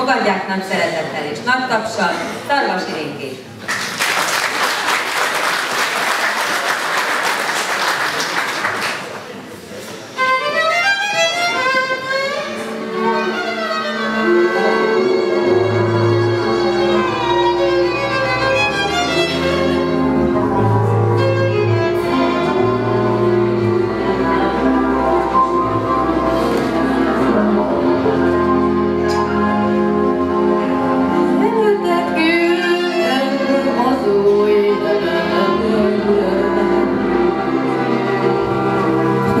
Fogadják nagy szeretettel és nagy tapsal,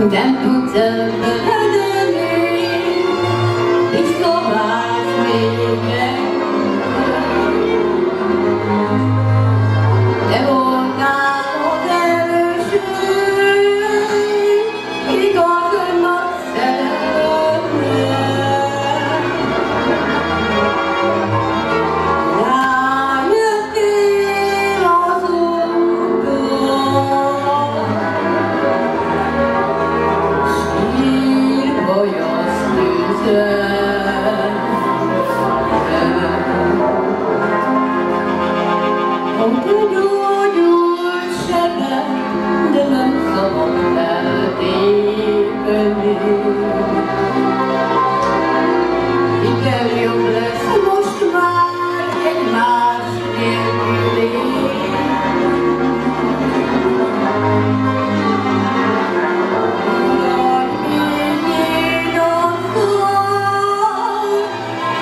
但不怎么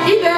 Happy!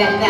that, that